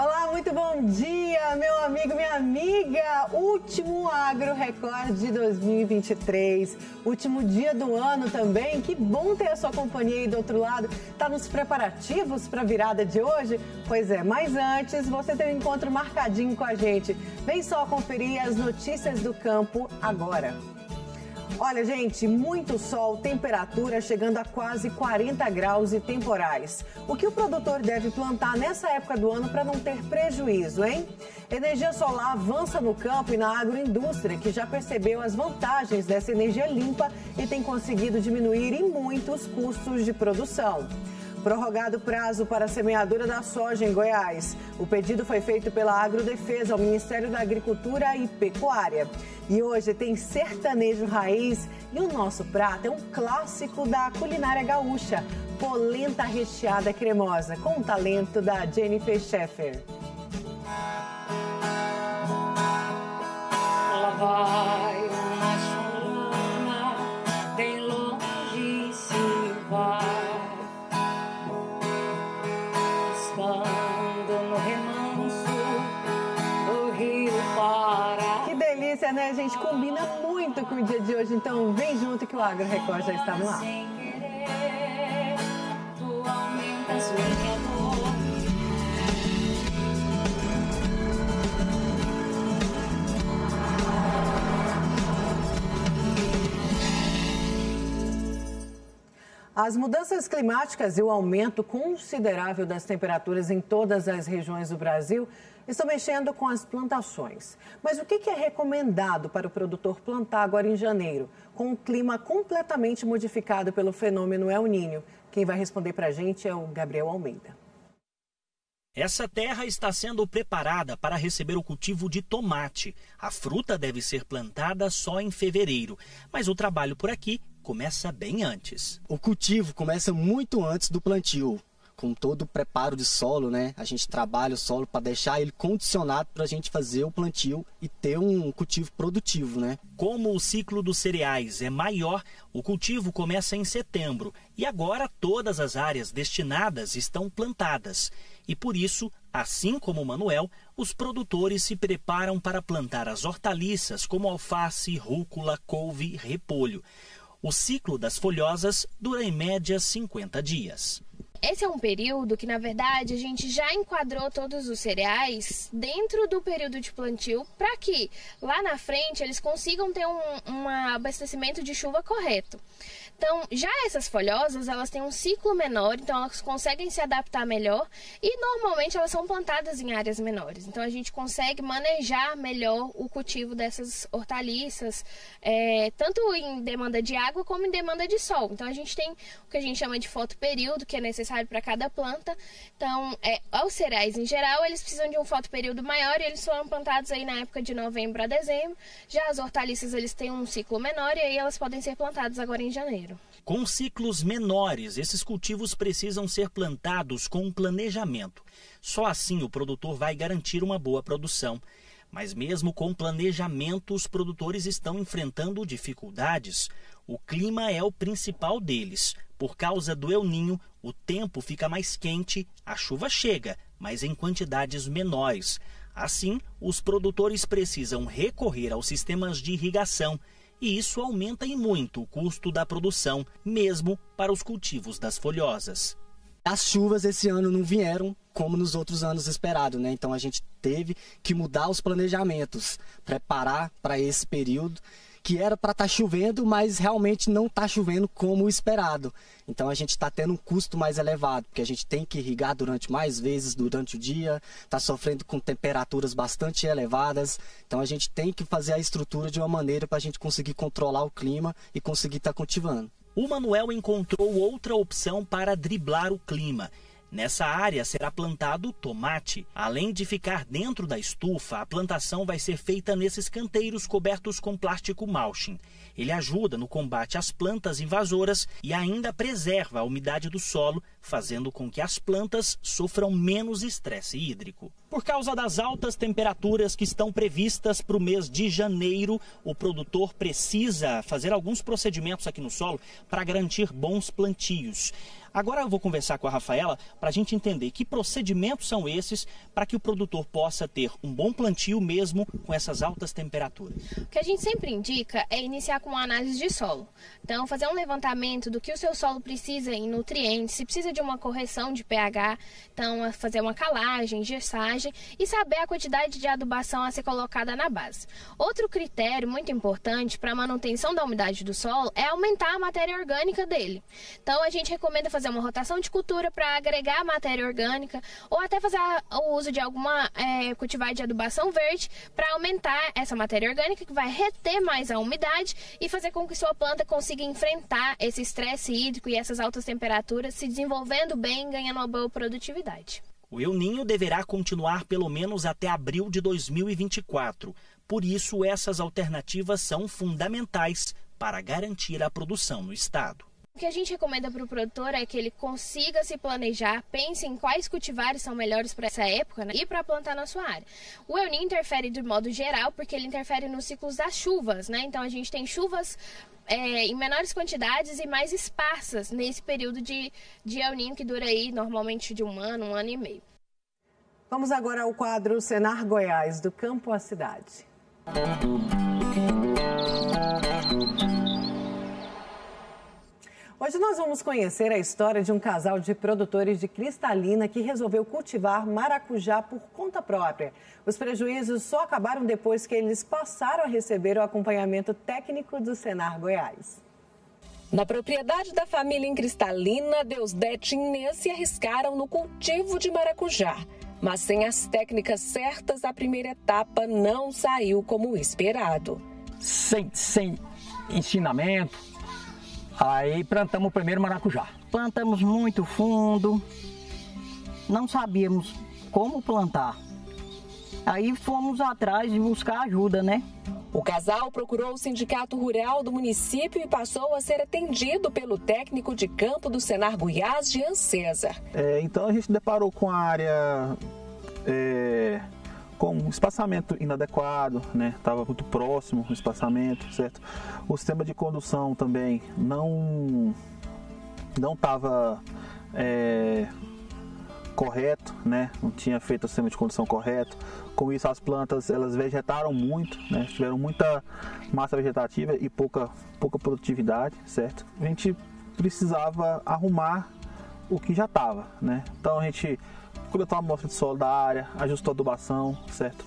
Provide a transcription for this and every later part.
Olá, muito bom dia, meu amigo, minha amiga. Último Agro Record de 2023. Último dia do ano também. Que bom ter a sua companhia aí do outro lado. Tá nos preparativos para a virada de hoje? Pois é, mas antes você tem um encontro marcadinho com a gente. Vem só conferir as notícias do campo agora. Olha, gente, muito sol, temperatura chegando a quase 40 graus e temporais. O que o produtor deve plantar nessa época do ano para não ter prejuízo, hein? Energia solar avança no campo e na agroindústria, que já percebeu as vantagens dessa energia limpa e tem conseguido diminuir em muito os custos de produção. Prorrogado o prazo para a semeadura da soja em Goiás. O pedido foi feito pela Agrodefesa ao Ministério da Agricultura e Pecuária. E hoje tem sertanejo raiz e o nosso prato é um clássico da culinária gaúcha, polenta recheada cremosa, com o talento da Jennifer Sheffer. Delícia, né, gente? Combina muito com o dia de hoje. Então, vem junto que o Agro Record já está no ar. As mudanças climáticas e o aumento considerável das temperaturas em todas as regiões do Brasil estão mexendo com as plantações. Mas o que é recomendado para o produtor plantar agora em janeiro, com o clima completamente modificado pelo fenômeno El Ninho? Quem vai responder para a gente é o Gabriel Almeida. Essa terra está sendo preparada para receber o cultivo de tomate. A fruta deve ser plantada só em fevereiro, mas o trabalho por aqui começa bem antes. O cultivo começa muito antes do plantio, com todo o preparo de solo, né? A gente trabalha o solo para deixar ele condicionado para a gente fazer o plantio e ter um cultivo produtivo, né? Como o ciclo dos cereais é maior, o cultivo começa em setembro e agora todas as áreas destinadas estão plantadas. E por isso, assim como o Manuel, os produtores se preparam para plantar as hortaliças como alface, rúcula, couve, repolho. O ciclo das folhosas dura em média 50 dias. Esse é um período que, na verdade, a gente já enquadrou todos os cereais dentro do período de plantio para que lá na frente eles consigam ter um, um abastecimento de chuva correto. Então, já essas folhosas, elas têm um ciclo menor, então elas conseguem se adaptar melhor e normalmente elas são plantadas em áreas menores. Então, a gente consegue manejar melhor o cultivo dessas hortaliças, é, tanto em demanda de água como em demanda de sol. Então, a gente tem o que a gente chama de fotoperíodo, que é necessário para cada planta. Então, é, os cereais em geral, eles precisam de um fotoperíodo maior e eles foram plantados aí na época de novembro a dezembro. Já as hortaliças, eles têm um ciclo menor e aí elas podem ser plantadas agora em janeiro. Com ciclos menores, esses cultivos precisam ser plantados com um planejamento. Só assim o produtor vai garantir uma boa produção. Mas mesmo com planejamento, os produtores estão enfrentando dificuldades. O clima é o principal deles. Por causa do El Ninho, o tempo fica mais quente, a chuva chega, mas em quantidades menores. Assim, os produtores precisam recorrer aos sistemas de irrigação e isso aumenta em muito o custo da produção, mesmo para os cultivos das folhosas. As chuvas esse ano não vieram como nos outros anos esperado, né? Então a gente teve que mudar os planejamentos, preparar para esse período que era para estar tá chovendo, mas realmente não está chovendo como esperado. Então a gente está tendo um custo mais elevado, porque a gente tem que irrigar durante mais vezes durante o dia, está sofrendo com temperaturas bastante elevadas. Então a gente tem que fazer a estrutura de uma maneira para a gente conseguir controlar o clima e conseguir estar tá cultivando. O Manuel encontrou outra opção para driblar o clima Nessa área será plantado tomate. Além de ficar dentro da estufa, a plantação vai ser feita nesses canteiros cobertos com plástico mulching. Ele ajuda no combate às plantas invasoras e ainda preserva a umidade do solo, fazendo com que as plantas sofram menos estresse hídrico. Por causa das altas temperaturas que estão previstas para o mês de janeiro, o produtor precisa fazer alguns procedimentos aqui no solo para garantir bons plantios. Agora eu vou conversar com a Rafaela para a gente entender que procedimentos são esses para que o produtor possa ter um bom plantio mesmo com essas altas temperaturas. O que a gente sempre indica é iniciar com uma análise de solo. Então, fazer um levantamento do que o seu solo precisa em nutrientes, se precisa de uma correção de pH, então fazer uma calagem, gessagem e saber a quantidade de adubação a ser colocada na base. Outro critério muito importante para a manutenção da umidade do solo é aumentar a matéria orgânica dele. Então, a gente recomenda fazer uma rotação de cultura para agregar matéria orgânica ou até fazer o uso de alguma é, cultivar de adubação verde para aumentar essa matéria orgânica que vai reter mais a umidade e fazer com que sua planta consiga enfrentar esse estresse hídrico e essas altas temperaturas, se desenvolvendo bem, ganhando uma boa produtividade. O El Ninho deverá continuar pelo menos até abril de 2024. Por isso, essas alternativas são fundamentais para garantir a produção no estado. O que a gente recomenda para o produtor é que ele consiga se planejar, pense em quais cultivares são melhores para essa época né, e para plantar na sua área. O El Niño interfere de modo geral porque ele interfere nos ciclos das chuvas, né? Então a gente tem chuvas é, em menores quantidades e mais esparsas nesse período de, de El Niño que dura aí normalmente de um ano, um ano e meio. Vamos agora ao quadro Senar Goiás, do campo à cidade. Hoje nós vamos conhecer a história de um casal de produtores de cristalina que resolveu cultivar maracujá por conta própria. Os prejuízos só acabaram depois que eles passaram a receber o acompanhamento técnico do Senar Goiás. Na propriedade da família em Cristalina, Deusdete e Inês se arriscaram no cultivo de maracujá. Mas sem as técnicas certas, a primeira etapa não saiu como esperado. Sem, sem ensinamento, Aí plantamos o primeiro maracujá. Plantamos muito fundo, não sabíamos como plantar. Aí fomos atrás de buscar ajuda, né? O casal procurou o Sindicato Rural do município e passou a ser atendido pelo técnico de campo do Senar Goiás, Jean César. É, então a gente deparou com a área é, com espaçamento inadequado, né? Estava muito próximo o espaçamento, certo? O sistema de condução também não não estava é, correto, né? Não tinha feito o sistema de condução correto. Com isso as plantas elas vegetaram muito, né? Tiveram muita massa vegetativa e pouca pouca produtividade, certo? A gente precisava arrumar o que já estava, né? Então a gente coletou amostra de solo da área, ajustou a adubação, certo?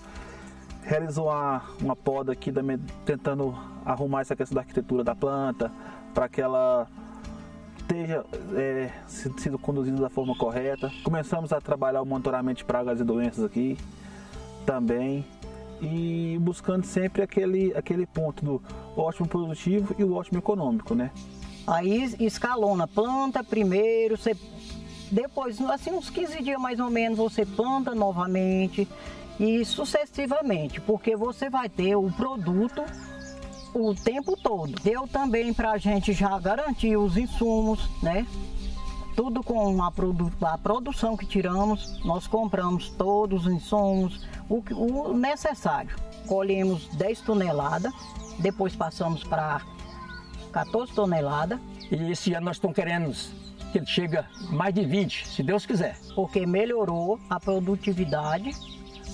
Realizou uma, uma poda aqui tentando arrumar essa questão da arquitetura da planta, para que ela esteja é, sido conduzida da forma correta. Começamos a trabalhar o monitoramento de pragas e doenças aqui também e buscando sempre aquele, aquele ponto do ótimo produtivo e o ótimo econômico, né? Aí escalona, planta primeiro, você depois, assim, uns 15 dias mais ou menos, você planta novamente e sucessivamente, porque você vai ter o produto o tempo todo. Deu também para a gente já garantir os insumos, né? Tudo com a, produ a produção que tiramos, nós compramos todos os insumos, o, o necessário. Colhemos 10 toneladas, depois passamos para 14 toneladas. E esse ano nós estamos querendo que ele chega mais de 20, se Deus quiser. Porque melhorou a produtividade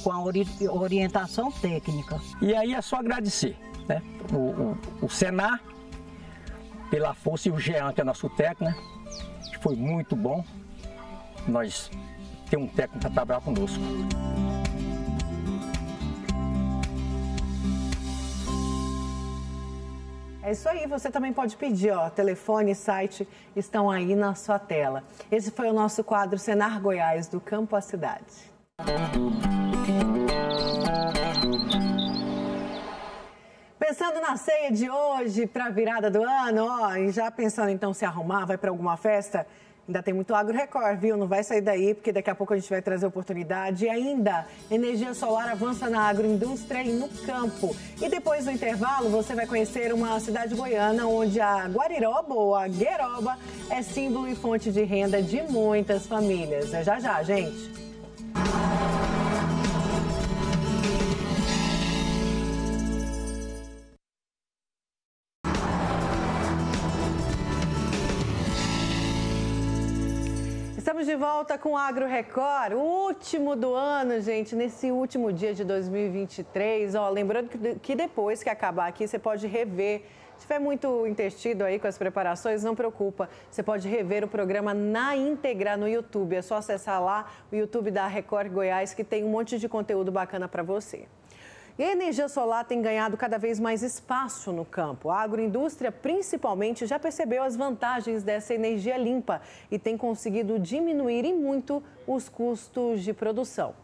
com a ori orientação técnica. E aí é só agradecer, né? O, o, o Senar, pela força, e o Jean, que é nosso técnico, né? que foi muito bom. Nós temos um técnico para trabalhar conosco. É isso aí, você também pode pedir, ó, telefone, site estão aí na sua tela. Esse foi o nosso quadro Senar Goiás, do campo à cidade. Pensando na ceia de hoje para a virada do ano, ó, e já pensando então se arrumar, vai para alguma festa, Ainda tem muito Agro Record, viu? Não vai sair daí, porque daqui a pouco a gente vai trazer oportunidade. E ainda, energia solar avança na agroindústria e no campo. E depois do intervalo, você vai conhecer uma cidade goiana onde a guariroba ou a gueroba é símbolo e fonte de renda de muitas famílias. É já já, gente. De volta com o Agro Record, o último do ano, gente, nesse último dia de 2023. Ó, lembrando que depois que acabar aqui, você pode rever. Se tiver muito intestino aí com as preparações, não preocupa. Você pode rever o programa na íntegra no YouTube. É só acessar lá o YouTube da Record Goiás, que tem um monte de conteúdo bacana para você. E a energia solar tem ganhado cada vez mais espaço no campo. A agroindústria, principalmente, já percebeu as vantagens dessa energia limpa e tem conseguido diminuir em muito os custos de produção.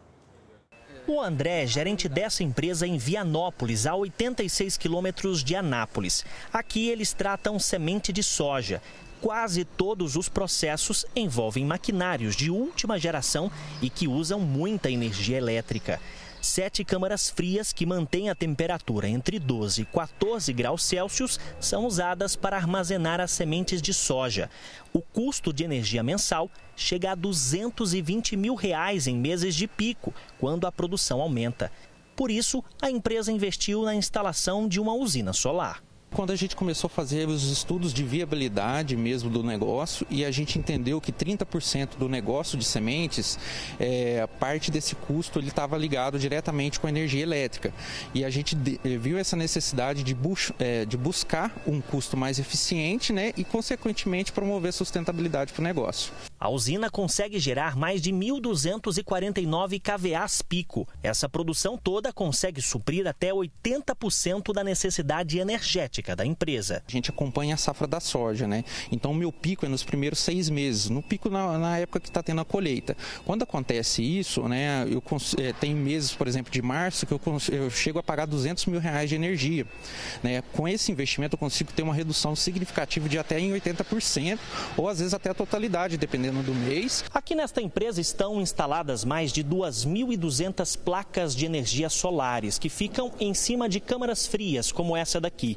O André é gerente dessa empresa em Vianópolis, a 86 quilômetros de Anápolis. Aqui eles tratam semente de soja. Quase todos os processos envolvem maquinários de última geração e que usam muita energia elétrica sete câmaras frias que mantêm a temperatura entre 12 e 14 graus Celsius são usadas para armazenar as sementes de soja. O custo de energia mensal chega a 220 mil reais em meses de pico, quando a produção aumenta. Por isso, a empresa investiu na instalação de uma usina solar quando a gente começou a fazer os estudos de viabilidade mesmo do negócio e a gente entendeu que 30% do negócio de sementes, é, parte desse custo ele estava ligado diretamente com a energia elétrica. E a gente eh, viu essa necessidade de, bus, é, de buscar um custo mais eficiente né, e, consequentemente, promover sustentabilidade para o negócio. A usina consegue gerar mais de 1.249 kVAs pico. Essa produção toda consegue suprir até 80% da necessidade energética da empresa. A gente acompanha a safra da soja, né? Então o meu pico é nos primeiros seis meses, no pico na, na época que está tendo a colheita. Quando acontece isso, né? Eu é, tem meses, por exemplo, de março que eu, eu chego a pagar 200 mil reais de energia, né? Com esse investimento eu consigo ter uma redução significativa de até em 80% ou às vezes até a totalidade, dependendo do mês. Aqui nesta empresa estão instaladas mais de 2.200 placas de energia solares que ficam em cima de câmaras frias, como essa daqui.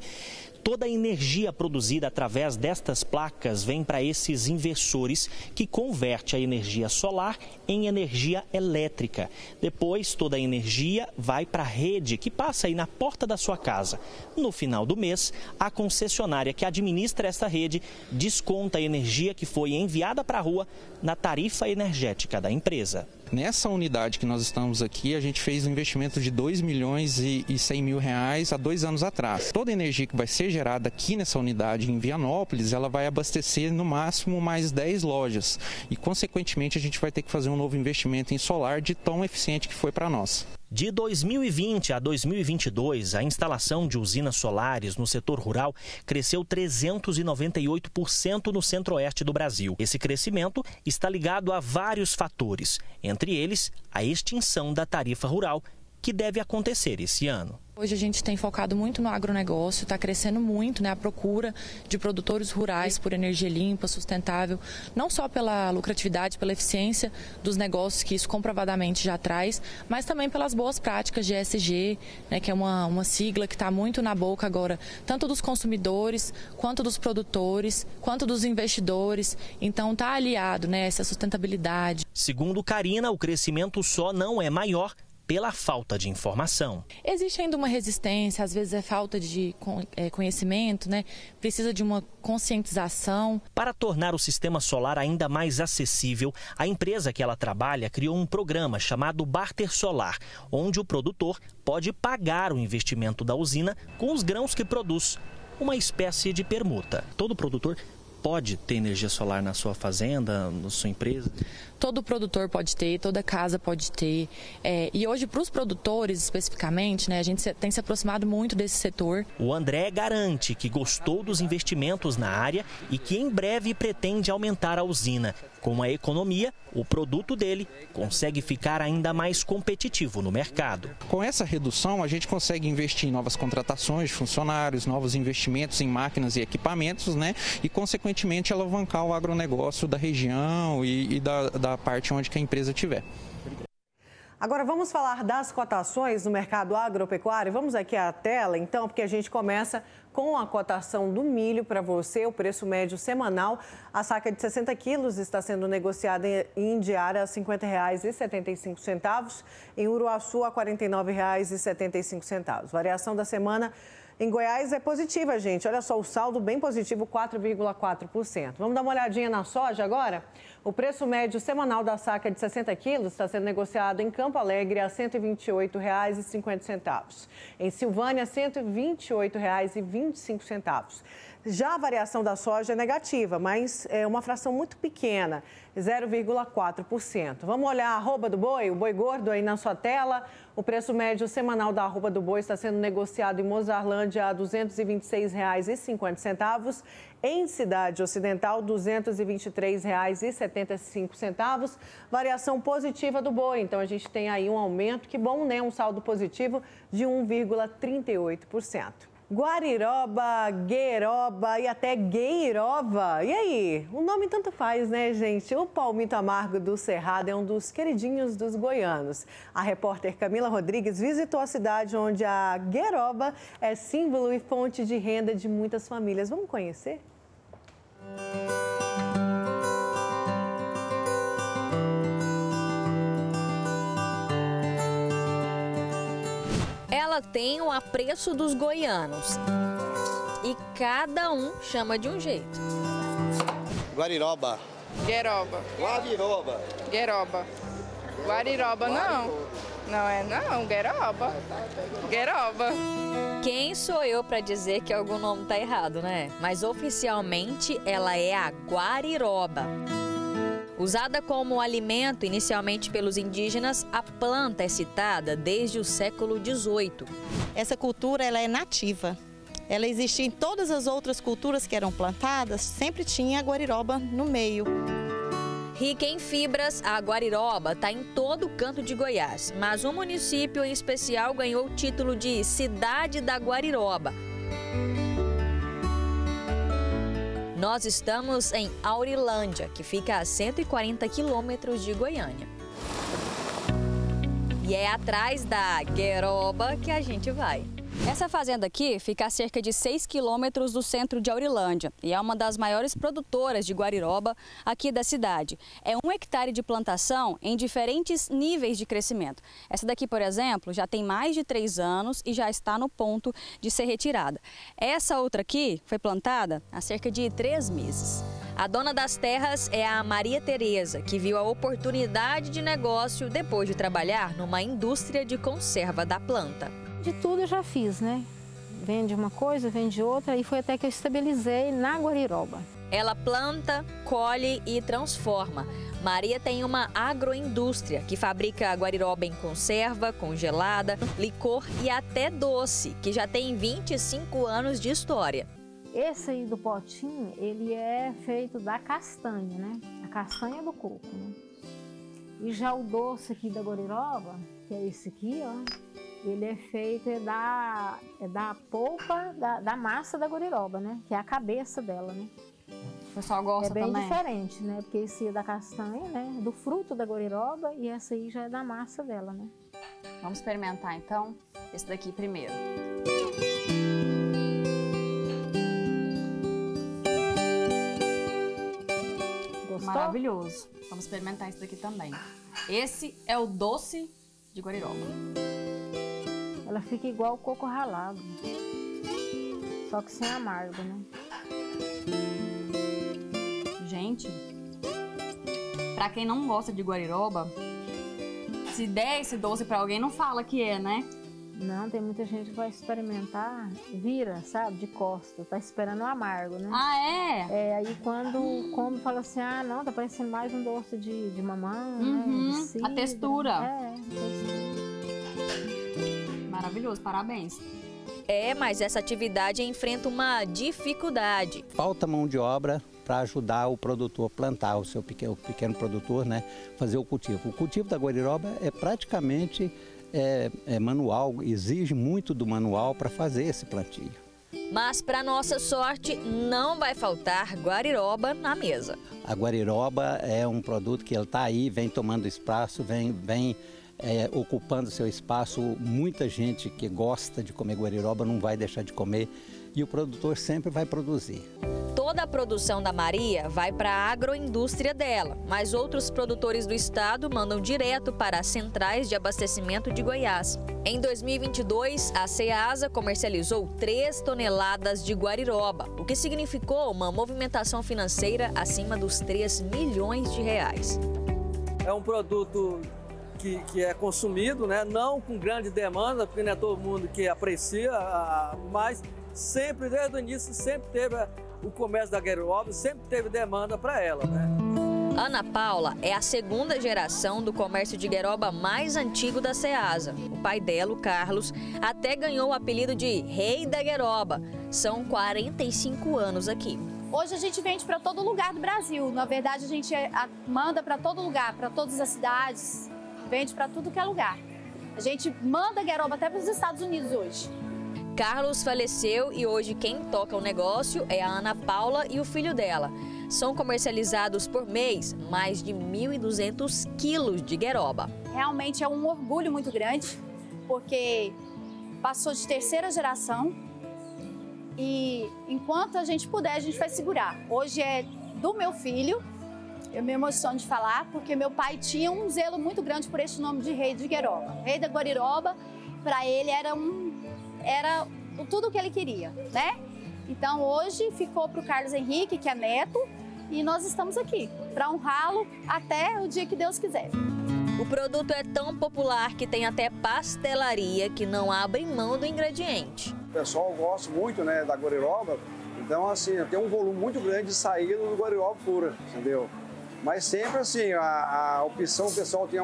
Toda a energia produzida através destas placas vem para esses inversores que converte a energia solar em energia elétrica. Depois, toda a energia vai para a rede que passa aí na porta da sua casa. No final do mês, a concessionária que administra essa rede desconta a energia que foi enviada para a rua na tarifa energética da empresa. Nessa unidade que nós estamos aqui, a gente fez um investimento de 2 milhões e, e 100 mil reais há dois anos atrás. Toda a energia que vai ser gerada aqui nessa unidade em Vianópolis, ela vai abastecer no máximo mais 10 lojas. E, consequentemente, a gente vai ter que fazer um novo investimento em solar de tão eficiente que foi para nós. De 2020 a 2022, a instalação de usinas solares no setor rural cresceu 398% no centro-oeste do Brasil. Esse crescimento está ligado a vários fatores, entre eles a extinção da tarifa rural, que deve acontecer esse ano. Hoje a gente tem focado muito no agronegócio, está crescendo muito né, a procura de produtores rurais por energia limpa, sustentável, não só pela lucratividade, pela eficiência dos negócios que isso comprovadamente já traz, mas também pelas boas práticas de ESG, né, que é uma, uma sigla que está muito na boca agora, tanto dos consumidores, quanto dos produtores, quanto dos investidores. Então está aliado né, essa sustentabilidade. Segundo Karina, o crescimento só não é maior pela falta de informação. Existe ainda uma resistência, às vezes é falta de é, conhecimento, né? Precisa de uma conscientização. Para tornar o sistema solar ainda mais acessível, a empresa que ela trabalha criou um programa chamado Barter Solar, onde o produtor pode pagar o investimento da usina com os grãos que produz uma espécie de permuta. Todo produtor pode ter energia solar na sua fazenda, na sua empresa? Todo produtor pode ter, toda casa pode ter. É, e hoje, para os produtores especificamente, né, a gente tem se aproximado muito desse setor. O André garante que gostou dos investimentos na área e que em breve pretende aumentar a usina. Com a economia, o produto dele consegue ficar ainda mais competitivo no mercado. Com essa redução, a gente consegue investir em novas contratações de funcionários, novos investimentos em máquinas e equipamentos, né? E, consequentemente, alavancar o agronegócio da região e, e da, da parte onde que a empresa estiver. Agora vamos falar das cotações no mercado agropecuário. Vamos aqui à tela, então, porque a gente começa com a cotação do milho para você, o preço médio semanal. A saca de 60 quilos está sendo negociada em Indiara a R$ 50,75, em Uruaçu a R$ 49,75. Variação da semana em Goiás é positiva, gente. Olha só, o saldo bem positivo, 4,4%. Vamos dar uma olhadinha na soja agora? O preço médio semanal da saca de 60 quilos está sendo negociado em Campo Alegre a R$ 128,50. Em Silvânia, R$ 128,25. Já a variação da soja é negativa, mas é uma fração muito pequena, 0,4%. Vamos olhar a arroba do boi, o boi gordo aí na sua tela. O preço médio semanal da arroba do boi está sendo negociado em Mozarlândia a R$ 226,50. Em Cidade Ocidental, R$ 223,75. Variação positiva do boi. Então, a gente tem aí um aumento, que bom, né? Um saldo positivo de 1,38%. Guariroba, Gueiroba e até Gueirova. E aí? O nome tanto faz, né, gente? O palmito amargo do Cerrado é um dos queridinhos dos goianos. A repórter Camila Rodrigues visitou a cidade onde a Gueiroba é símbolo e fonte de renda de muitas famílias. Vamos conhecer? Ela tem o apreço dos goianos e cada um chama de um jeito. Guariroba. Gueroba. Guariroba. Gueroba. Guariroba não. Não é não, Gueroba. Gueroba. Quem sou eu para dizer que algum nome tá errado, né? Mas oficialmente ela é a guariroba. Usada como alimento inicialmente pelos indígenas, a planta é citada desde o século XVIII. Essa cultura ela é nativa. Ela existia em todas as outras culturas que eram plantadas, sempre tinha a guariroba no meio. Rica em fibras, a Guariroba está em todo o canto de Goiás, mas um município em especial ganhou o título de Cidade da Guariroba. Nós estamos em Aurilândia, que fica a 140 quilômetros de Goiânia. E é atrás da Gueroba que a gente vai. Essa fazenda aqui fica a cerca de 6 quilômetros do centro de Aurilândia e é uma das maiores produtoras de guariroba aqui da cidade. É um hectare de plantação em diferentes níveis de crescimento. Essa daqui, por exemplo, já tem mais de 3 anos e já está no ponto de ser retirada. Essa outra aqui foi plantada há cerca de 3 meses. A dona das terras é a Maria Tereza, que viu a oportunidade de negócio depois de trabalhar numa indústria de conserva da planta. De tudo eu já fiz, né? Vende uma coisa, vende outra, e foi até que eu estabilizei na Guariroba. Ela planta, colhe e transforma. Maria tem uma agroindústria que fabrica guariroba em conserva, congelada, licor e até doce, que já tem 25 anos de história. Esse aí do potinho, ele é feito da castanha, né? A castanha do coco, né? E já o doce aqui da guariroba, que é esse aqui, ó, ele é feito é da, é da polpa, da, da massa da goriroba, né? Que é a cabeça dela, né? O pessoal gosta também? É bem também. diferente, né? Porque esse é da castanha, né? Do fruto da goriroba e essa aí já é da massa dela, né? Vamos experimentar então esse daqui primeiro. Gostou? Maravilhoso. Vamos experimentar esse daqui também. Esse é o doce de guariroba. Ela fica igual o coco ralado. Só que sem amargo, né? Gente, pra quem não gosta de guariroba, se der esse doce pra alguém, não fala que é, né? Não, tem muita gente que vai experimentar, vira, sabe, de costa, tá esperando o amargo, né? Ah, é? É, aí quando come, fala assim, ah, não, tá parecendo mais um doce de, de mamão, Uhum, né? a De cidra. textura. É, a textura. Maravilhoso, parabéns. É, mas essa atividade enfrenta uma dificuldade. Falta mão de obra para ajudar o produtor a plantar, o seu pequeno, o pequeno produtor, né, fazer o cultivo. O cultivo da guariroba é praticamente é, é manual, exige muito do manual para fazer esse plantio. Mas, para nossa sorte, não vai faltar guariroba na mesa. A guariroba é um produto que ele está aí, vem tomando espaço, vem, vem é, ocupando seu espaço. Muita gente que gosta de comer guariroba não vai deixar de comer e o produtor sempre vai produzir. Toda a produção da Maria vai para a agroindústria dela, mas outros produtores do estado mandam direto para as centrais de abastecimento de Goiás. Em 2022, a Ceasa comercializou 3 toneladas de guariroba, o que significou uma movimentação financeira acima dos 3 milhões de reais. É um produto que, que, é consumido, né? não com grande demanda, porque não é todo mundo que aprecia, mas sempre, desde o início, sempre teve o comércio da guariroba, sempre teve demanda para ela. Né? Ana Paula é a segunda geração do comércio de gueroba mais antigo da Ceasa. O pai dela, o Carlos, até ganhou o apelido de Rei da Gueroba. São 45 anos aqui. Hoje a gente vende para todo lugar do Brasil. Na verdade, a gente é, manda para todo lugar, para todas as cidades, vende para tudo que é lugar. A gente manda gueroba até para os Estados Unidos hoje. Carlos faleceu e hoje quem toca o negócio é a Ana Paula e o filho dela. São comercializados por mês mais de 1.200 quilos de gueroba. Realmente é um orgulho muito grande, porque passou de terceira geração e enquanto a gente puder, a gente vai segurar. Hoje é do meu filho, eu me emociono de falar, porque meu pai tinha um zelo muito grande por este nome de rei de Gueroba. Rei da Guariroba, para ele era um era tudo o que ele queria, né? Então hoje ficou para o Carlos Henrique, que é neto, e nós estamos aqui para honrá-lo até o dia que Deus quiser. O produto é tão popular que tem até pastelaria que não abre mão do ingrediente. O pessoal gosta muito né, da guariroba, então assim, tem um volume muito grande de saída do guariroba pura, entendeu? Mas sempre assim, a, a opção o pessoal tem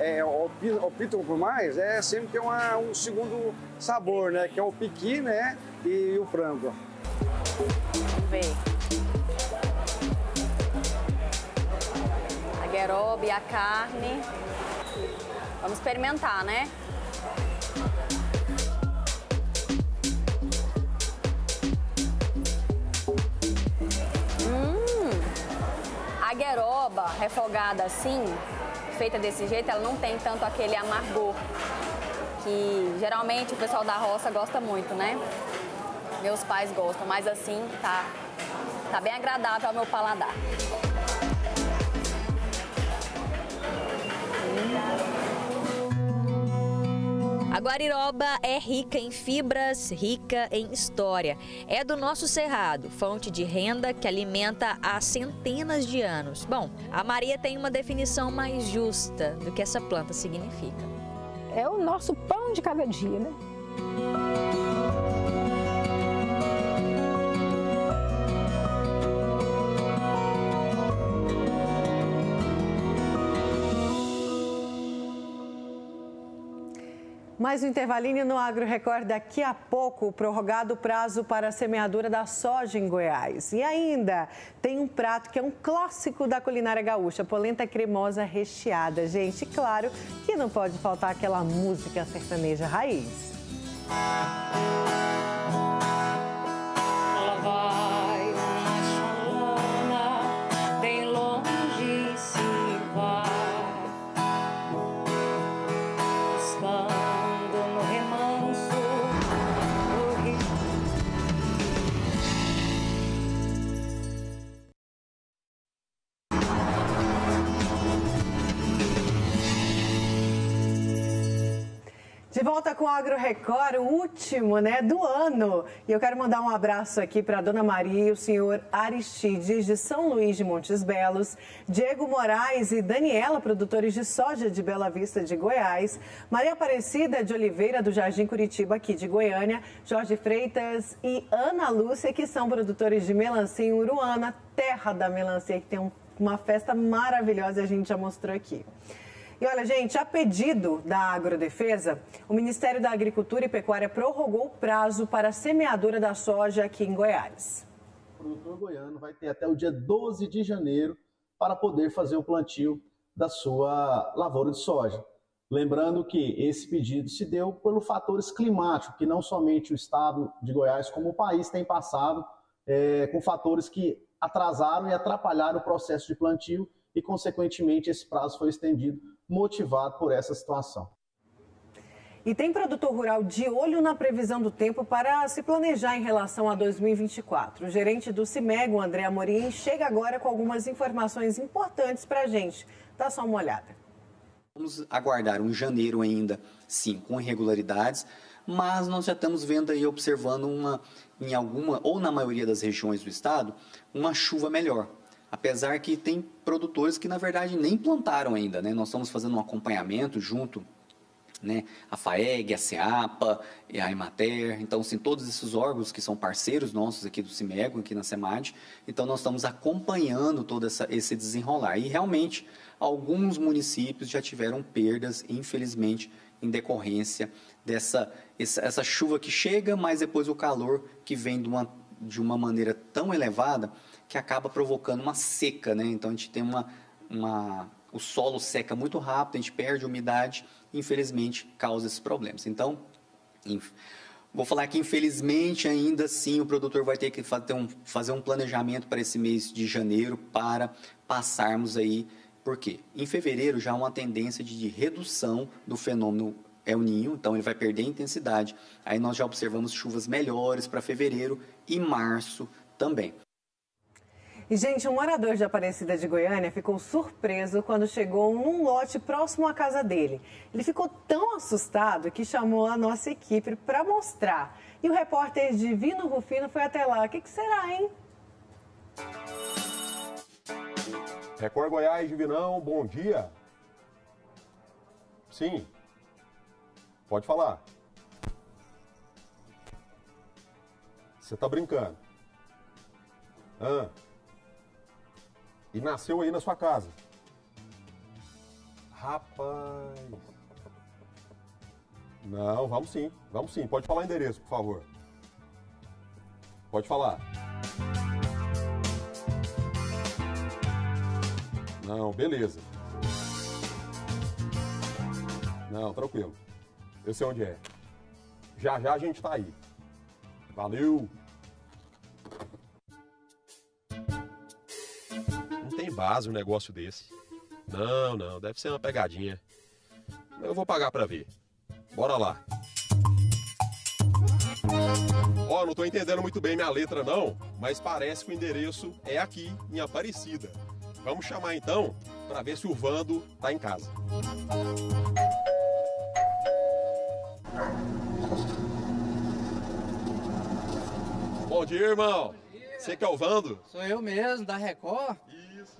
é, optam por mais, é sempre ter uma, um segundo sabor, né? Que é o piqui, né? E o frango. Vamos ver. A gueroba e a carne. Vamos experimentar, né? Hum, a gueroba refogada assim, feita desse jeito, ela não tem tanto aquele amargor que geralmente o pessoal da roça gosta muito, né? Meus pais gostam, mas assim tá, tá bem agradável ao meu paladar. A guariroba é rica em fibras, rica em história. É do nosso cerrado, fonte de renda que alimenta há centenas de anos. Bom, a Maria tem uma definição mais justa do que essa planta significa. É o nosso pão de cada dia, né? Mais um intervalinho no Agro Record. Daqui a pouco, prorrogado o prazo para a semeadura da soja em Goiás. E ainda tem um prato que é um clássico da culinária gaúcha, polenta cremosa recheada. Gente, claro que não pode faltar aquela música sertaneja raiz. De volta com o Agro Record, o último né, do ano. E eu quero mandar um abraço aqui para a dona Maria e o senhor Aristides de São Luís de Montes Belos, Diego Moraes e Daniela, produtores de soja de Bela Vista de Goiás, Maria Aparecida de Oliveira do Jardim Curitiba, aqui de Goiânia, Jorge Freitas e Ana Lúcia, que são produtores de melancia em Uruana, terra da melancia, que tem um, uma festa maravilhosa e a gente já mostrou aqui. E olha, gente, a pedido da Agrodefesa, o Ministério da Agricultura e Pecuária prorrogou o prazo para a semeadura da soja aqui em Goiás. O produtor goiano vai ter até o dia 12 de janeiro para poder fazer o plantio da sua lavoura de soja. Lembrando que esse pedido se deu pelos fatores climáticos, que não somente o estado de Goiás, como o país tem passado é, com fatores que atrasaram e atrapalharam o processo de plantio e, consequentemente, esse prazo foi estendido motivado por essa situação. E tem produtor rural de olho na previsão do tempo para se planejar em relação a 2024. O gerente do CIMEG, o André Amorim, chega agora com algumas informações importantes para a gente. Dá só uma olhada. Vamos aguardar um janeiro ainda, sim, com irregularidades, mas nós já estamos vendo aí, observando uma, em alguma, ou na maioria das regiões do estado, uma chuva melhor. Apesar que tem produtores que, na verdade, nem plantaram ainda, né? Nós estamos fazendo um acompanhamento junto né? A FAEG, a CEAPA, a Emater, então, sim, todos esses órgãos que são parceiros nossos aqui do CIMEGO, aqui na SEMAD, então nós estamos acompanhando todo essa, esse desenrolar. E realmente, alguns municípios já tiveram perdas, infelizmente, em decorrência dessa essa, essa chuva que chega, mas depois o calor que vem de uma, de uma maneira tão elevada que acaba provocando uma seca, né? Então a gente tem uma, uma o solo seca muito rápido, a gente perde umidade infelizmente causa esses problemas. Então, vou falar que infelizmente ainda assim o produtor vai ter que fazer um, fazer um planejamento para esse mês de janeiro para passarmos aí, por quê? Em fevereiro já há uma tendência de redução do fenômeno El Ninho, então ele vai perder intensidade. Aí nós já observamos chuvas melhores para fevereiro e março também. E, gente, um morador de Aparecida de Goiânia ficou surpreso quando chegou num lote próximo à casa dele. Ele ficou tão assustado que chamou a nossa equipe para mostrar. E o repórter Divino Rufino foi até lá. O que, que será, hein? Record Goiás, Divinão, bom dia. Sim. Pode falar. Você tá brincando? Ah. E nasceu aí na sua casa. Rapaz. Não, vamos sim. Vamos sim. Pode falar o endereço, por favor. Pode falar. Não, beleza. Não, tranquilo. Eu sei onde é. Já já a gente tá aí. Valeu! Base um negócio desse. Não, não, deve ser uma pegadinha. Eu vou pagar pra ver. Bora lá. Ó, oh, não tô entendendo muito bem minha letra não, mas parece que o endereço é aqui, em Aparecida. Vamos chamar então para ver se o Vando tá em casa. Bom dia, irmão. Você que é o Vando? Sou eu mesmo, da Record.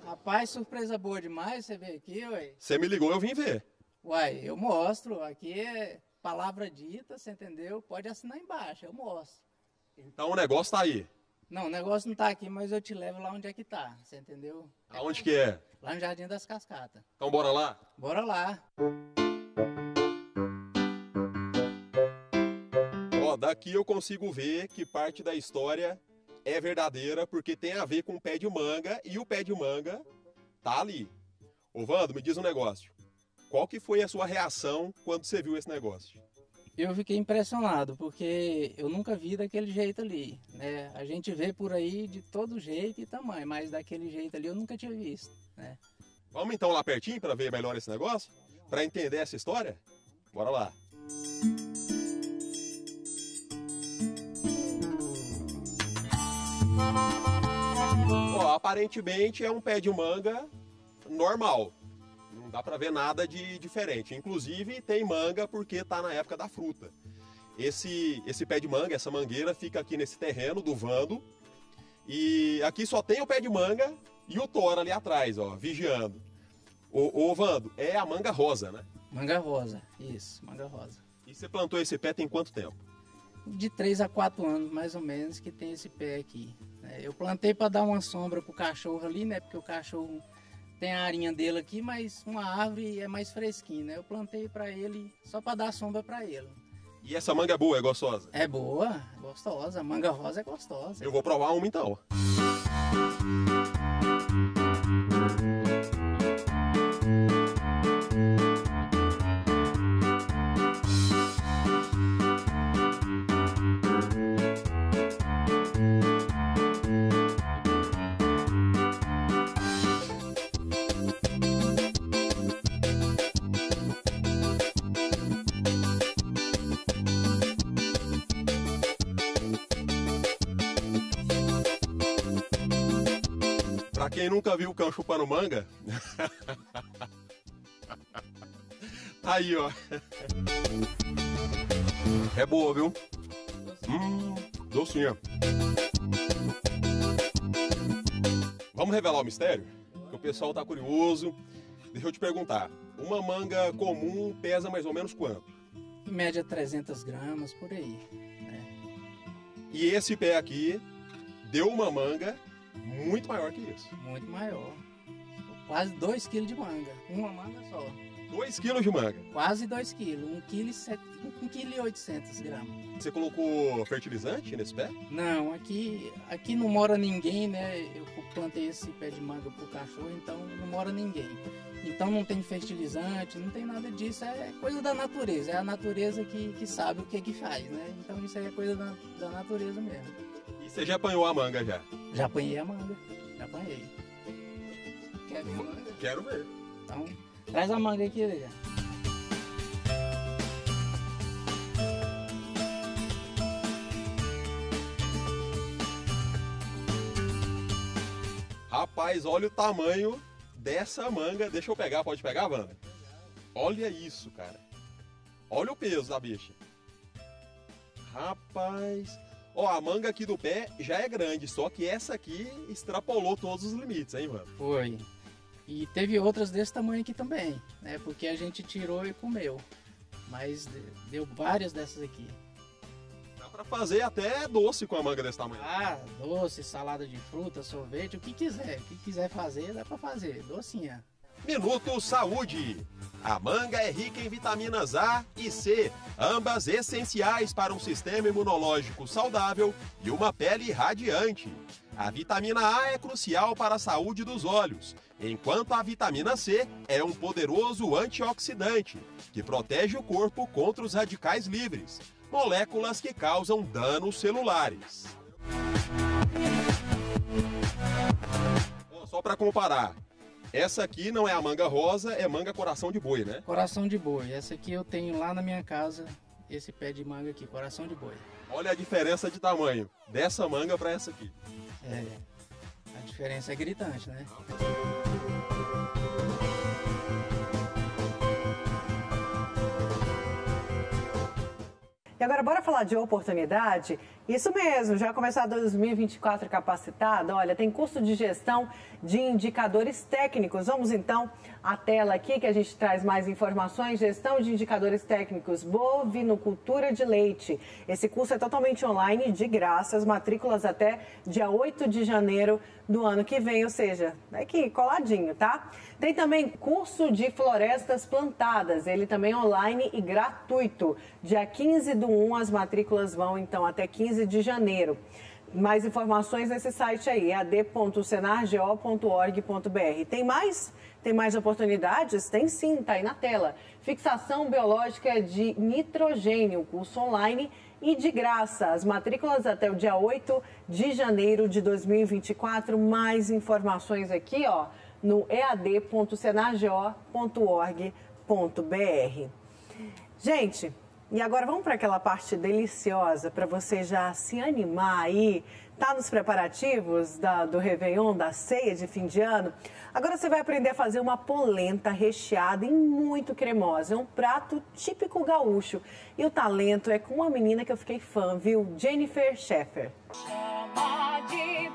Rapaz, surpresa boa demais você veio aqui, ué. Você me ligou, eu vim ver. Uai, eu mostro. Aqui é palavra dita, você entendeu? Pode assinar embaixo, eu mostro. Então o negócio tá aí. Não, o negócio não tá aqui, mas eu te levo lá onde é que tá, você entendeu? Aonde que é? Lá no Jardim das Cascatas. Então bora lá? Bora lá. Ó, daqui eu consigo ver que parte da história é verdadeira porque tem a ver com o pé de manga e o pé de manga tá ali. Ô Vando, me diz um negócio. Qual que foi a sua reação quando você viu esse negócio? Eu fiquei impressionado, porque eu nunca vi daquele jeito ali. Né? A gente vê por aí de todo jeito e tamanho, mas daquele jeito ali eu nunca tinha visto. Né? Vamos então lá pertinho para ver melhor esse negócio? Para entender essa história? Bora lá. Ó, aparentemente é um pé de manga normal. Não dá para ver nada de diferente. Inclusive tem manga porque tá na época da fruta. Esse, esse pé de manga, essa mangueira, fica aqui nesse terreno do Vando. E aqui só tem o pé de manga e o Tora ali atrás, ó, vigiando. Ô, ô Vando, é a manga rosa, né? Manga rosa, isso, manga rosa. E você plantou esse pé tem quanto tempo? De 3 a 4 anos, mais ou menos, que tem esse pé aqui. É, eu plantei para dar uma sombra pro cachorro ali, né? Porque o cachorro tem a arinha dele aqui, mas uma árvore é mais fresquinha, né? Eu plantei para ele só para dar sombra para ele. E essa manga é boa, é gostosa? É boa, gostosa. A manga rosa é gostosa. Eu vou provar uma então. Nunca viu o cão chupando manga. Aí, ó. É boa, viu? Hum, docinha. Vamos revelar o mistério? Que o pessoal tá curioso. Deixa eu te perguntar. Uma manga comum pesa mais ou menos quanto? Em média 300 gramas, por aí. E esse pé aqui deu uma manga muito maior que isso. Muito maior. Quase 2 kg de manga. Uma manga só. 2 quilos de manga. Quase 2 kg. 1 kg e 800 gramas. Você colocou fertilizante nesse pé? Não, aqui, aqui não mora ninguém, né? Eu plantei esse pé de manga pro cachorro, então não mora ninguém. Então não tem fertilizante, não tem nada disso, é coisa da natureza, é a natureza que, que sabe o que que faz, né? Então isso aí é coisa da, da natureza mesmo. Você já apanhou a manga já? Já apanhei a manga, já apanhei. Quer ver a manga? Quero ver. Então, traz a manga aqui, Lê. Rapaz, olha o tamanho dessa manga. Deixa eu pegar, pode pegar, Wanda? Olha isso, cara. Olha o peso da bicha. Rapaz. Ó, a manga aqui do pé já é grande, só que essa aqui extrapolou todos os limites, hein, mano? Foi. E teve outras desse tamanho aqui também, né? Porque a gente tirou e comeu. Mas deu várias dessas aqui. Dá pra fazer até doce com a manga desse tamanho. Ah, doce, salada de fruta, sorvete, o que quiser. O que quiser fazer, dá pra fazer. Docinha. Minuto Saúde. A manga é rica em vitaminas A e C, ambas essenciais para um sistema imunológico saudável e uma pele radiante. A vitamina A é crucial para a saúde dos olhos, enquanto a vitamina C é um poderoso antioxidante que protege o corpo contra os radicais livres, moléculas que causam danos celulares. Só para comparar, essa aqui não é a manga rosa, é manga coração de boi, né? Coração de boi. Essa aqui eu tenho lá na minha casa, esse pé de manga aqui, coração de boi. Olha a diferença de tamanho dessa manga para essa aqui. É, a diferença é gritante, né? E agora, bora falar de oportunidade? Isso mesmo, já começar 2024 capacitado. Olha, tem curso de gestão de indicadores técnicos. Vamos então à tela aqui que a gente traz mais informações. Gestão de indicadores técnicos bovinocultura de leite. Esse curso é totalmente online, de graça, as matrículas até dia 8 de janeiro do ano que vem, ou seja, é aqui coladinho, tá? Tem também curso de florestas plantadas, ele também é online e gratuito. Dia 15 do 1 as matrículas vão então até 15 de janeiro. Mais informações nesse site aí, ad.senargo.org.br. Tem mais? Tem mais oportunidades? Tem sim, tá aí na tela. Fixação biológica de nitrogênio, curso online e de graça. As matrículas até o dia 8 de janeiro de 2024. Mais informações aqui, ó, no ead.senargo.org.br. Gente, e agora vamos para aquela parte deliciosa para você já se animar aí. Tá nos preparativos da, do Réveillon, da ceia de fim de ano? Agora você vai aprender a fazer uma polenta recheada e muito cremosa. É um prato típico gaúcho. E o talento é com uma menina que eu fiquei fã, viu? Jennifer Sheffer. Chama de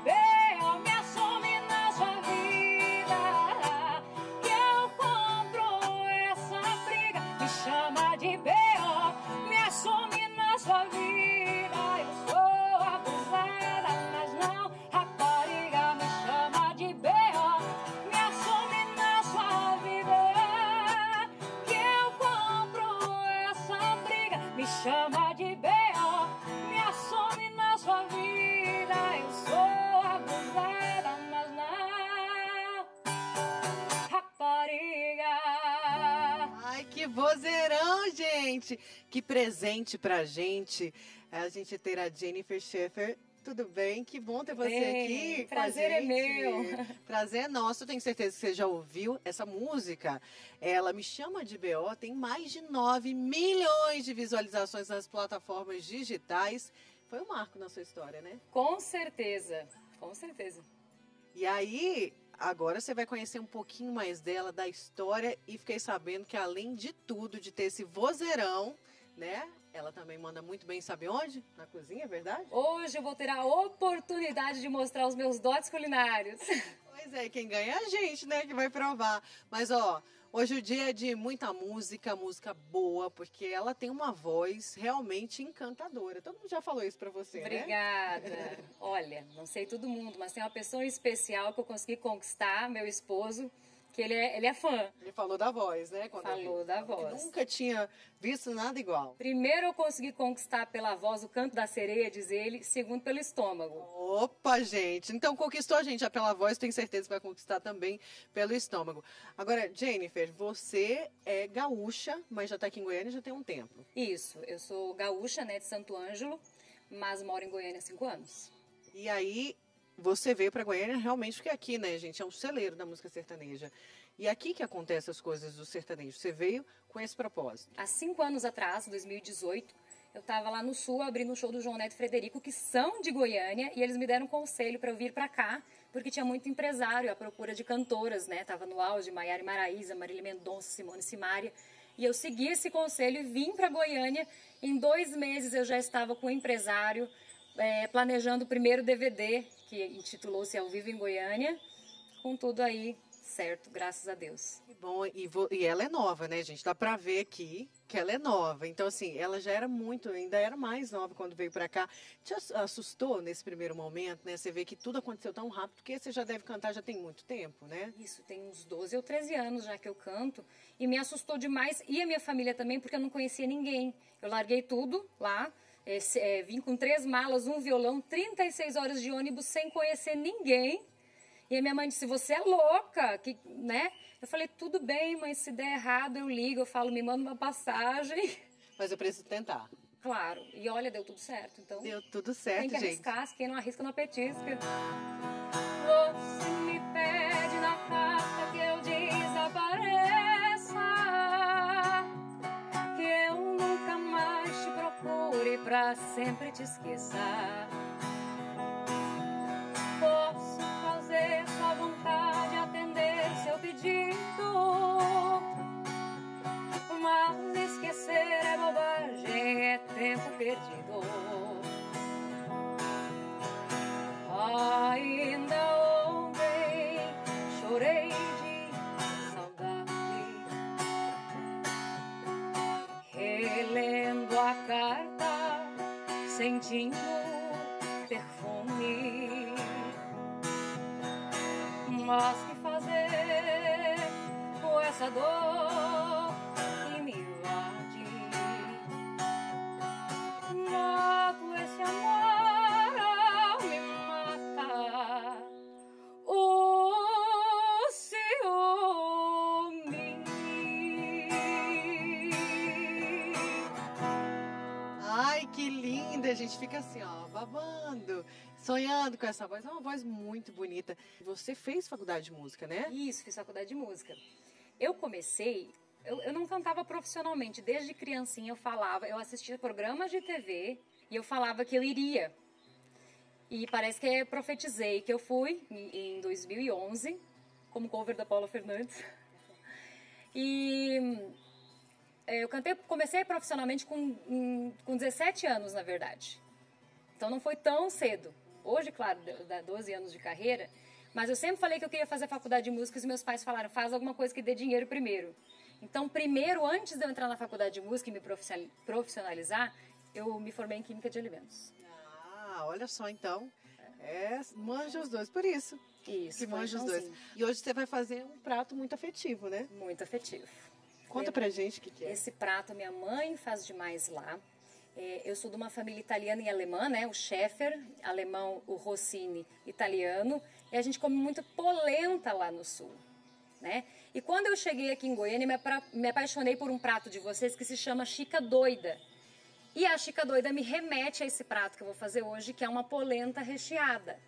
gente! Que presente pra gente. A gente ter a Jennifer Sheffer. Tudo bem? Que bom ter você Bem, aqui. prazer é meu. Prazer é nosso. Tenho certeza que você já ouviu essa música. Ela me chama de BO, tem mais de 9 milhões de visualizações nas plataformas digitais. Foi um marco na sua história, né? Com certeza, com certeza. E aí, agora você vai conhecer um pouquinho mais dela, da história, e fiquei sabendo que além de tudo, de ter esse vozeirão, né? Ela também manda muito bem, sabe onde? Na cozinha, é verdade? Hoje eu vou ter a oportunidade de mostrar os meus dotes culinários. Pois é, quem ganha é a gente, né, que vai provar. Mas, ó, hoje o dia é de muita música, música boa, porque ela tem uma voz realmente encantadora. Todo mundo já falou isso pra você, né? Obrigada. Olha, não sei todo mundo, mas tem uma pessoa especial que eu consegui conquistar, meu esposo, que ele é, ele é fã. Ele falou da voz, né? Quando Falou da voz. Nunca tinha visto nada igual. Primeiro eu consegui conquistar pela voz o canto da sereia, diz ele, segundo pelo estômago. Opa, gente. Então conquistou a gente já pela voz, tenho certeza que vai conquistar também pelo estômago. Agora, Jennifer, você é gaúcha, mas já tá aqui em Goiânia já tem um tempo. Isso, eu sou gaúcha, né, de Santo Ângelo, mas moro em Goiânia há cinco anos. E aí, você veio para Goiânia realmente porque aqui, né, gente, é um celeiro da música sertaneja. E aqui que acontecem as coisas do sertanejo. Você veio com esse propósito. Há cinco anos atrás, 2018, eu estava lá no Sul abrindo um show do João Neto e Frederico, que são de Goiânia, e eles me deram um conselho para eu vir para cá, porque tinha muito empresário à procura de cantoras, né? Tava no auge, Maiara Maraíza, Marília Mendonça, Simone Simaria. E eu segui esse conselho e vim para Goiânia. Em dois meses eu já estava com o empresário, eh, planejando o primeiro DVD, que intitulou-se Ao Vivo em Goiânia, com tudo aí certo, graças a Deus. Que bom. E, vo- e ela é nova, né, gente? Dá pra ver aqui que ela é nova. Então, assim, ela já era muito, ainda era mais nova quando veio pra cá. Te ass- assustou nesse primeiro momento, né? Você vê que tudo aconteceu tão rápido, porque você já deve cantar já tem muito tempo, né? Isso, tem uns 12 ou 13 anos já que eu canto. E me assustou demais. E a minha família também, porque eu não conhecia ninguém. Eu larguei tudo lá. Se- eh, vim com três malas, um violão, 36 horas de ônibus sem conhecer ninguém. E a minha mãe disse: Você é louca, que, né? Eu falei: Tudo bem, mas se der errado eu ligo. Eu falo: Me manda uma passagem. Mas eu preciso tentar. Claro. E olha, deu tudo certo. Então, Deu tudo certo, tem que gente. arriscar. Quem não arrisca, não petisca. Você pra sempre te esqueça. Posso fazer sua vontade, atender seu pedido, mas esquecer é bobagem, é tempo perdido. Sentindo perfume. Mas que fazer com essa dor gente fica assim, ó, babando, sonhando com essa voz. É uma voz muito bonita. Você fez faculdade de música, né? Isso, fiz faculdade de música. Eu comecei, eu, eu não cantava profissionalmente. Desde criancinha eu falava, eu assistia programas de TV e eu falava que eu iria. E parece que eu profetizei que eu fui em, em 2011, como cover da Paula Fernandes. E eu cantei, comecei profissionalmente com, com 17 anos, na verdade. Então não foi tão cedo. Hoje, claro, dá 12 anos de carreira, mas eu sempre falei que eu queria fazer faculdade de música e os meus pais falaram, faz alguma coisa que dê dinheiro primeiro. Então, primeiro, antes de eu entrar na faculdade de música e me profissional- profissionalizar, eu me formei em Química de Alimentos. Ah, olha só então. É, manja os dois, por isso. Isso, Que manja os então dois. E hoje você vai fazer um prato muito afetivo, né? Muito afetivo. Conta pra gente o que, que é. Esse prato minha mãe faz demais lá. É, eu sou de uma família italiana e alemã, né? O Scheffer, alemão, o Rossini, italiano. E a gente come muito polenta lá no sul, né? E quando eu cheguei aqui em Goiânia, me, me apaixonei por um prato de vocês que se chama Chica Doida. E a Chica Doida me remete a esse prato que eu vou fazer hoje, que é uma polenta recheada.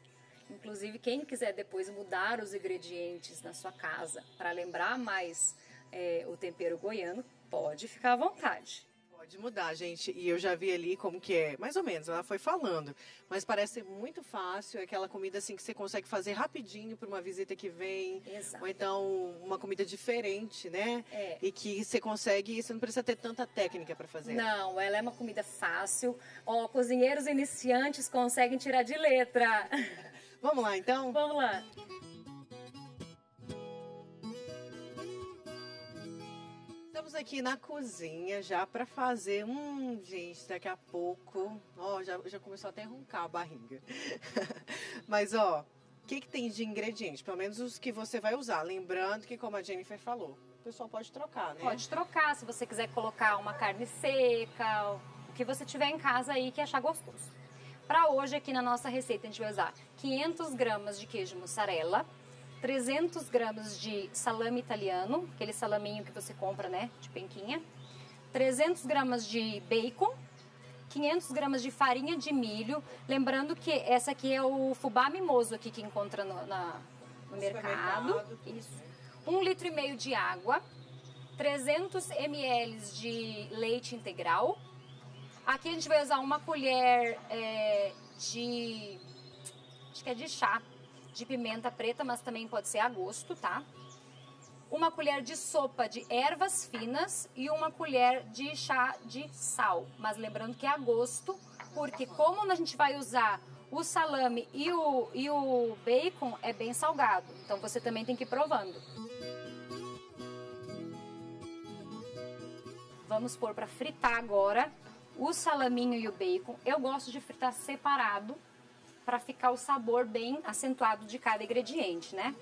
Inclusive, quem quiser depois mudar os ingredientes na sua casa para lembrar mais é, o tempero goiano, pode ficar à vontade. Pode mudar, gente. E eu já vi ali como que é, mais ou menos, ela foi falando. Mas parece ser muito fácil, é aquela comida assim que você consegue fazer rapidinho para uma visita que vem. Exato. Ou então uma comida diferente, né? É. E que você consegue, você não precisa ter tanta técnica para fazer. Não, ela é uma comida fácil. Ó, cozinheiros iniciantes conseguem tirar de letra. Vamos lá, então? Vamos lá. Estamos aqui na cozinha já para fazer. Hum, gente, daqui a pouco. Ó, já, já começou até a roncar a barriga. Mas, ó, o que, que tem de ingrediente? Pelo menos os que você vai usar. Lembrando que, como a Jennifer falou, o pessoal pode trocar, né? Pode trocar se você quiser colocar uma carne seca, o que você tiver em casa aí que achar gostoso. Para hoje, aqui na nossa receita, a gente vai usar 500 gramas de queijo mussarela, 300 gramas de salame italiano, aquele salaminho que você compra, né, de penquinha, 300 gramas de bacon, 500 gramas de farinha de milho, lembrando que essa aqui é o fubá mimoso aqui que encontra no, na- no mercado. Isso. Um litro e meio de água, 300 ml de leite integral. Aqui a gente vai usar uma colher é, de, acho que é de chá, de pimenta preta, mas também pode ser a gosto, tá? Uma colher de sopa de ervas finas e uma colher de chá de sal. Mas lembrando que é a gosto, porque como a gente vai usar o salame e o, e o bacon, é bem salgado. Então você também tem que ir provando. Vamos pôr para fritar agora o salaminho e o bacon. Eu gosto de fritar separado para ficar o sabor bem acentuado de cada ingrediente, né?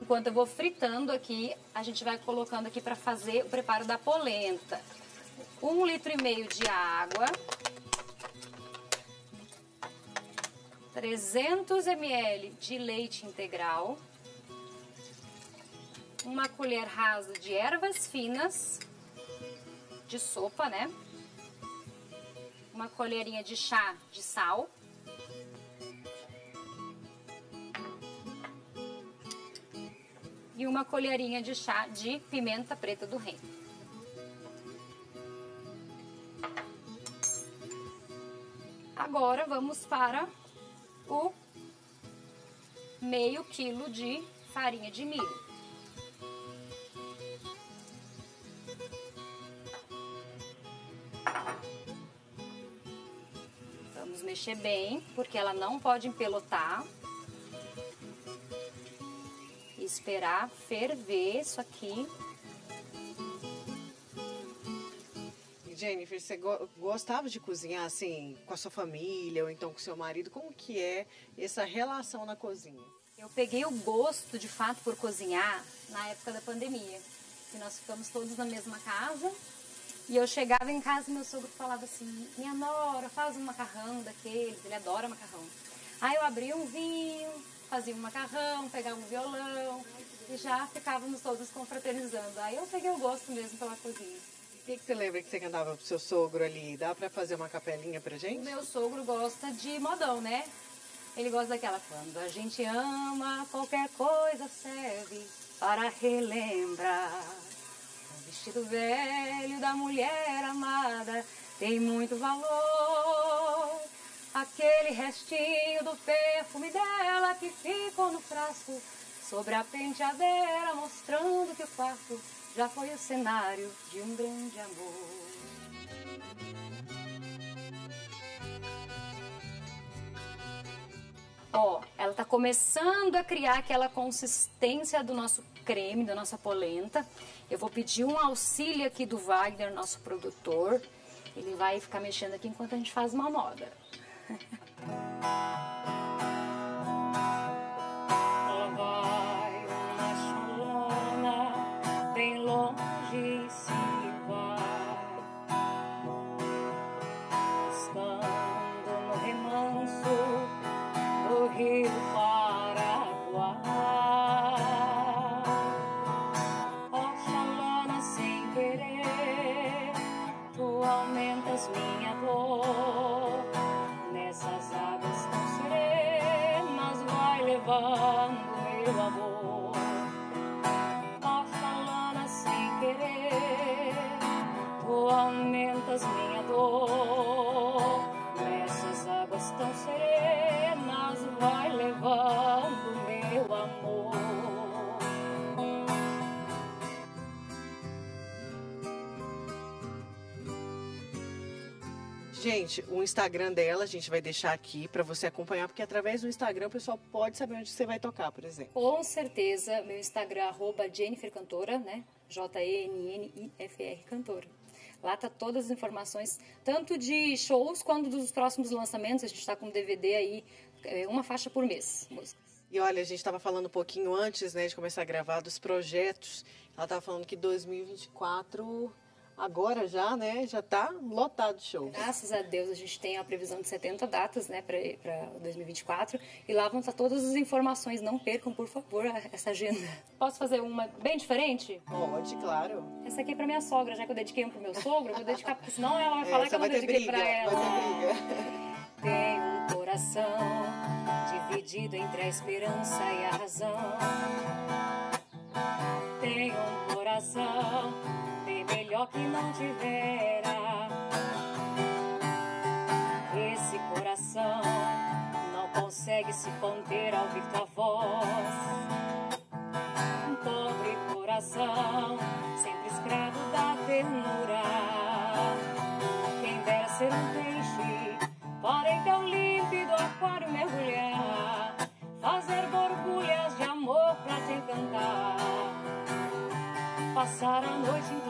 Enquanto eu vou fritando aqui, a gente vai colocando aqui para fazer o preparo da polenta. Um litro e meio de água. 300 ml de leite integral. Uma colher rasa de ervas finas, de sopa, né? Uma colherinha de chá de sal. E uma colherinha de chá de pimenta preta do reino. Agora vamos para o meio quilo de farinha de milho. Mexer bem, porque ela não pode empelotar. E esperar ferver isso aqui. Jennifer, você go- gostava de cozinhar assim com a sua família ou então com seu marido? Como que é essa relação na cozinha? Eu peguei o gosto, de fato, por cozinhar na época da pandemia. Que nós ficamos todos na mesma casa. E eu chegava em casa e meu sogro falava assim: Minha nora, faz um macarrão daqueles. Ele adora macarrão. Aí eu abria um vinho, fazia um macarrão, pegava um violão e já ficávamos todos confraternizando. Aí eu peguei o gosto mesmo pela cozinha. O que, que você lembra que você cantava pro seu sogro ali? Dá pra fazer uma capelinha pra O gente? meu sogro gosta de modão, né? Ele gosta daquela quando a gente ama, qualquer coisa serve para relembrar. Vestido velho da mulher amada tem muito valor. Aquele restinho do perfume dela que ficou no frasco sobre a penteadeira, mostrando que o quarto já foi o cenário de um grande amor. Ó, ela tá começando a criar aquela consistência do nosso creme, da nossa polenta. Eu vou pedir um auxílio aqui do Wagner, nosso produtor. Ele vai ficar mexendo aqui enquanto a gente faz uma moda. Gente, o Instagram dela a gente vai deixar aqui para você acompanhar, porque através do Instagram o pessoal pode saber onde você vai tocar, por exemplo. Com certeza, meu Instagram, arroba Jennifer Cantora, né? J-E-N-N-I-F-R Cantora. Lá tá todas as informações, tanto de shows quanto dos próximos lançamentos. A gente está com DVD aí, é, uma faixa por mês. músicas. E olha, a gente estava falando um pouquinho antes né, de começar a gravar dos projetos. Ela estava falando que 2024, agora já, né, já tá lotado de shows. Graças a Deus, a gente tem a previsão de 70 datas, né, para 2024. E lá vão estar todas as informações. Não percam, por favor, essa agenda. Posso fazer uma bem diferente? Pode, claro. Essa aqui é para minha sogra, já que eu dediquei um pro meu sogro, vou dedicar, porque senão ela vai falar Essa que eu não dediquei briga, para ela. vai ter briga. Tem um coração dividido entre a esperança e a razão. Tem um coração melhor que não tivera. Esse coração não consegue se conter ao ouvir tua voz. Um pobre coração, sempre escravo da ternura. Quem dera ser um peixe, para em teu límpido aquário mergulhar, fazer borbulhas de amor pra te encantar, passar a noite em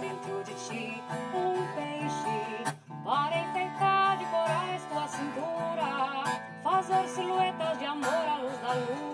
dentro de ti, um peixe, para enfeitar de corais tua cintura, fazer silhuetas de amor à luz da lua,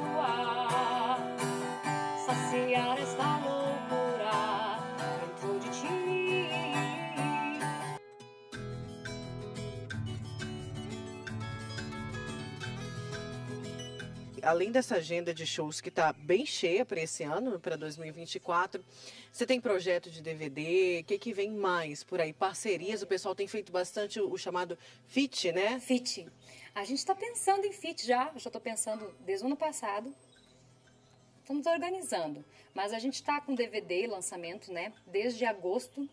Além dessa agenda de shows que está bem cheia para esse ano, para 2024, você tem projeto de DVD? O que, que vem mais por aí? Parcerias? O pessoal tem feito bastante o, chamado FIT, né? FIT. A gente está pensando em FIT já, já estou pensando desde o ano passado. Estamos organizando. Mas a gente está com DVD lançamento, né? Desde agosto.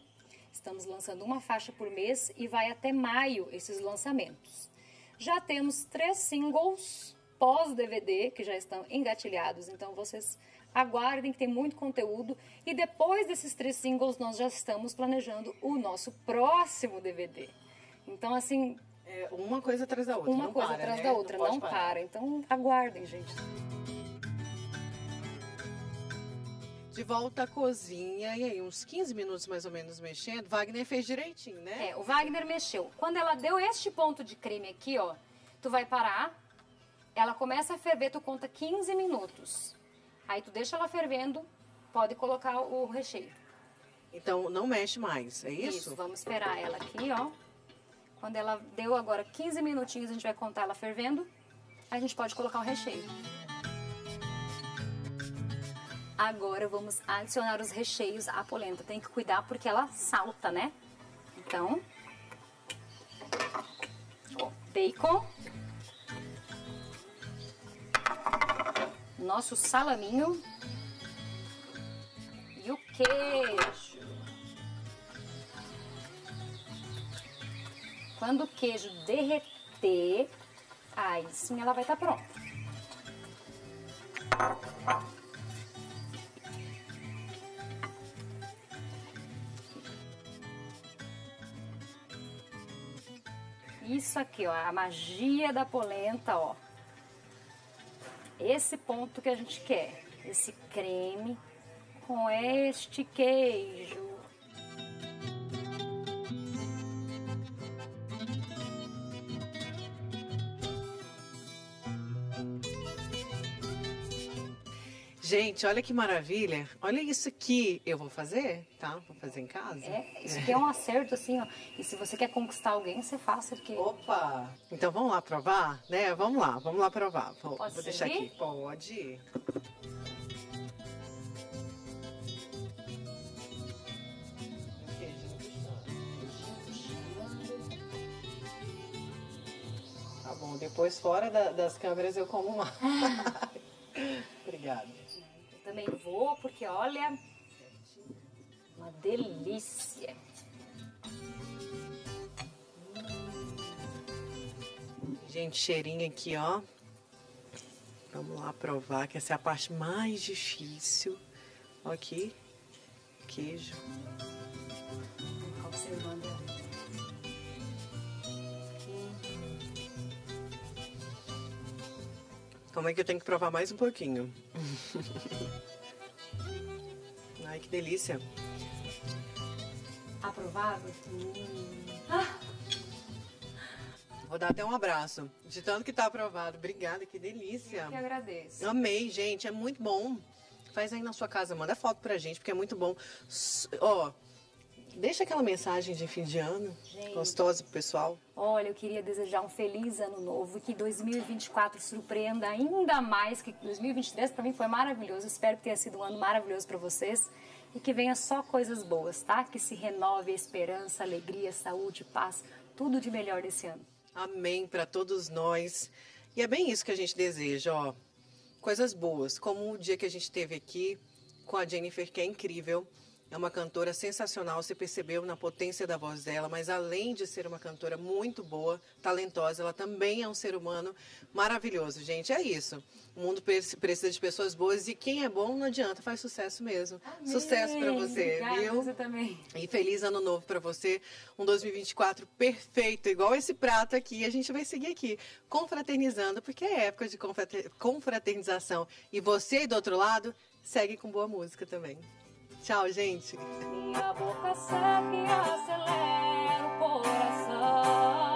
Estamos lançando uma faixa por mês e vai até maio esses lançamentos. Já temos três singles pós-DVD que já estão engatilhados, então vocês aguardem que tem muito conteúdo. E depois desses três singles, nós já estamos planejando o nosso próximo DVD. Então, assim. É uma coisa atrás da outra. Uma não coisa para, atrás né? da outra, não, parar. para. Então, aguardem, gente. De volta à cozinha, e aí, uns 15 minutos mais ou menos mexendo. Wagner fez direitinho, né? É, o Wagner mexeu. Quando ela deu este ponto de creme aqui, ó, tu vai parar. Ela começa a ferver, tu conta 15 minutos. Aí tu deixa ela fervendo, pode colocar o recheio. Então não mexe mais, é isso? Isso, vamos esperar ela aqui, ó. Quando ela deu agora 15 minutinhos, a gente vai contar ela fervendo. A gente pode colocar o recheio. Agora vamos adicionar os recheios à polenta. Tem que cuidar porque ela salta, né? Então, ó, bacon. Nosso salaminho. E o queijo. Quando o queijo derreter, aí sim ela vai estar pronta. Isso aqui, ó, a magia da polenta, ó. Esse ponto que a gente quer. Esse creme com este queijo. Gente, olha que maravilha. Olha isso aqui. Eu vou fazer, tá? Vou fazer em casa. É, isso aqui é um acerto, assim, ó. E se você quer conquistar alguém, você faça, porque... Opa! Então vamos lá provar, né? Vamos lá, vamos lá provar. Vou, Pode vou deixar aqui. Pode. Tá bom, depois fora da- das câmeras eu como mais. Obrigada. Também vou, porque olha, Uma delícia. Gente, cheirinho aqui, ó. Vamos lá provar, que essa é a parte mais difícil. Ó aqui, queijo. Observando. Como é que eu tenho que provar mais um pouquinho? Ai, que delícia. Aprovado? Vou dar até um abraço. De tanto que tá aprovado. Obrigada, que delícia. Eu que agradeço. Amei, gente. É muito bom. Faz aí na sua casa, manda foto pra gente, porque é muito bom. Ó, deixa aquela mensagem de fim de ano Gente. gostosa pro pessoal. Olha, eu queria desejar um feliz ano novo e que 2024 surpreenda ainda mais, que 2023 para mim foi maravilhoso. Espero que tenha sido um ano maravilhoso para vocês e que venha só coisas boas, tá? Que se renove a esperança, alegria, saúde, paz, tudo de melhor desse ano. Amém para todos nós. E é bem isso que a gente deseja, ó. Coisas boas, como o dia que a gente teve aqui com a Jennifer, que é incrível. É uma cantora sensacional, você percebeu na potência da voz dela, mas além de ser uma cantora muito boa, talentosa, ela também é um ser humano maravilhoso, gente. É isso. O mundo pre- precisa de pessoas boas e quem é bom não adianta, faz sucesso mesmo. Sucesso para você, Obrigada, viu? Você também. E feliz ano novo para você, um 2024 perfeito, igual esse prato aqui. A gente vai seguir aqui, confraternizando, porque é época de confrater- confraternização. E você aí do outro lado, segue com boa música também. Tchau, gente. Minha boca seca e acelera o coração.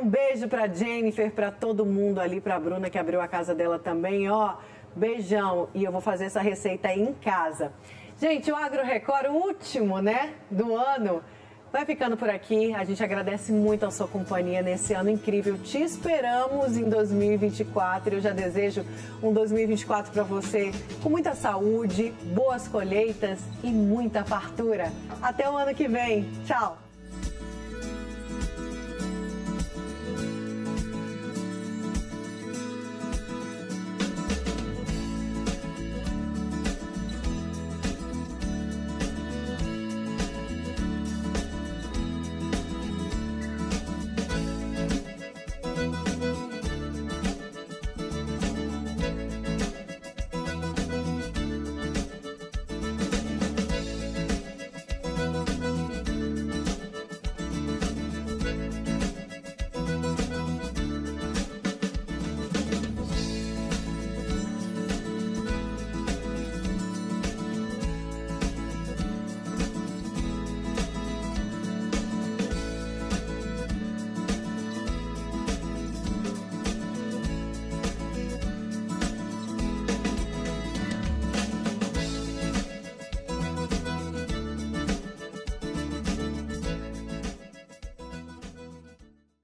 Um beijo pra Jennifer, pra todo mundo ali, pra Bruna que abriu a casa dela também, ó. Beijão. E eu vou fazer essa receita aí em casa. Gente, o Agro Record, o último, né, do ano, vai ficando por aqui. A gente agradece muito a sua companhia nesse ano incrível. Te esperamos em 2024. Eu já desejo um 2024 para você com muita saúde, boas colheitas e muita fartura. Até o ano que vem. Tchau.